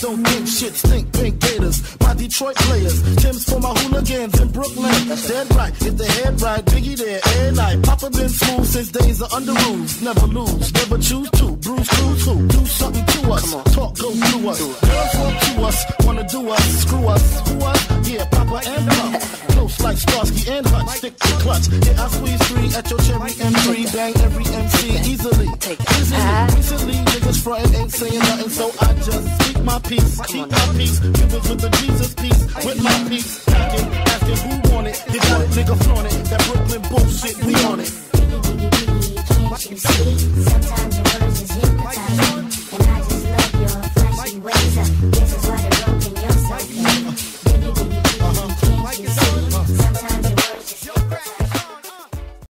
don't think shit stink. Pink Gators, my Detroit players. Tim's for my hooligans in Brooklyn. Dead right, if the head right, Biggie there, and night. Papa been smooth since days of under rules. Never lose, never choose to. Bruce Cruz who? Do something to us. Talk go through us. Girls want to us, wanna do us, screw us, who us? Yeah, Papa and Mama. Close like Starsky and Hutch, stick to clutch. Yeah, I squeeze three at your cherry M3, bang every MC easily. Easily. Saying nothing, so I just speak my peace, keep my peace. Cubans with the Jesus peace, with my peace. Asking, asking who want it, you got it, nigga flaunt it. That Brooklyn